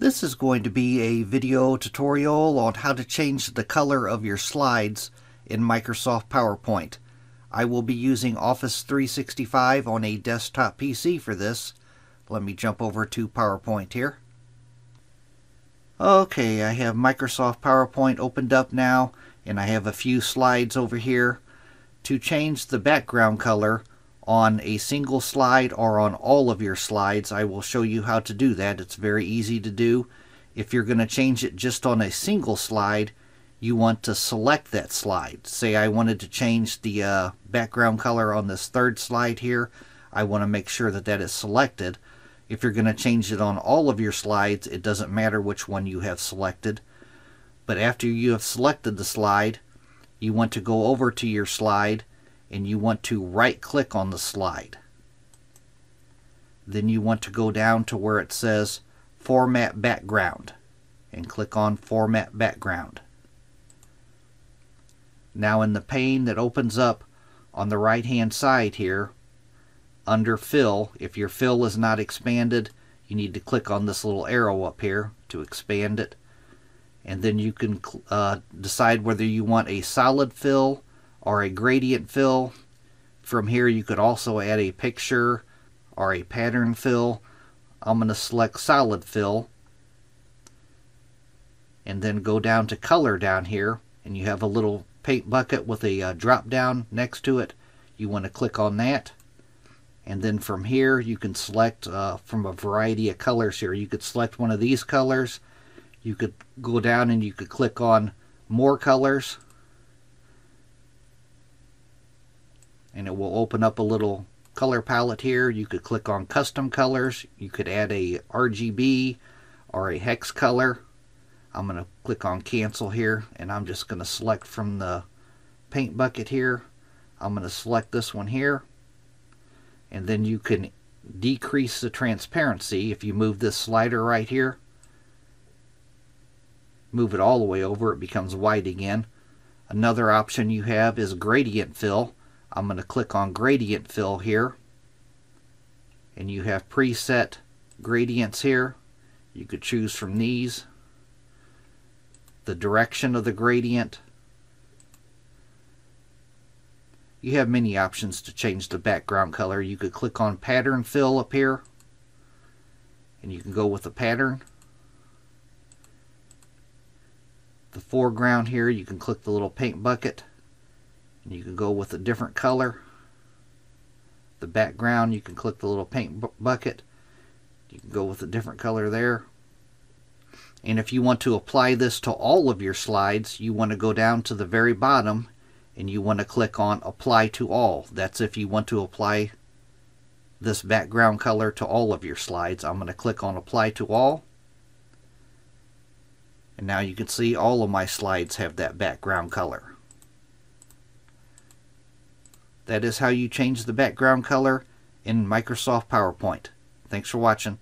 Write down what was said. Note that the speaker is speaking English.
This is going to be a video tutorial on how to change the color of your slides in Microsoft PowerPoint. I will be using Office 365 on a desktop PC for this. Let me jump over to PowerPoint here. Okay, I have Microsoft PowerPoint opened up now and I have a few slides over here. To change the background color on a single slide or on all of your slides, I will show you how to do that. It's very easy to do. If you're going to change it just on a single slide, you want to select that slide. Say I wanted to change the uh, background color on this third slide here. I want to make sure that that is selected. If you're going to change it on all of your slides, it doesn't matter which one you have selected. But after you have selected the slide, you want to go over to your slide and you want to right click on the slide. Then you want to go down to where it says Format Background and click on Format Background. Now in the pane that opens up on the right hand side here, under fill. If your fill is not expanded, you need to click on this little arrow up here to expand it. And then you can uh, decide whether you want a solid fill or a gradient fill. From here you could also add a picture or a pattern fill. I'm going to select solid fill and then go down to color down here and you have a little paint bucket with a uh, drop down next to it. You want to click on that and then from here you can select uh, from a variety of colors here you could select one of these colors you could go down and you could click on more colors and it will open up a little color palette here. You could click on custom colors. You could add a RGB or a hex color. I'm going to click on cancel here and I'm just going to select from the paint bucket here. I'm going to select this one here. And then you can decrease the transparency. If you move this slider right here move it all the way over it becomes white again. Another option you have is gradient fill I'm going to click on gradient fill here. And you have preset gradients here. You could choose from these. The direction of the gradient. You have many options to change the background color. You could click on pattern fill up here. And you can go with the pattern. The foreground here you can click the little paint bucket and you can go with a different color. The background you can click the little paint bu bucket. You can go with a different color there. And if you want to apply this to all of your slides, you want to go down to the very bottom and you want to click on apply to all. That's if you want to apply this background color to all of your slides. I'm going to click on apply to all. And now you can see all of my slides have that background color. That is how you change the background color in Microsoft PowerPoint. Thanks for watching.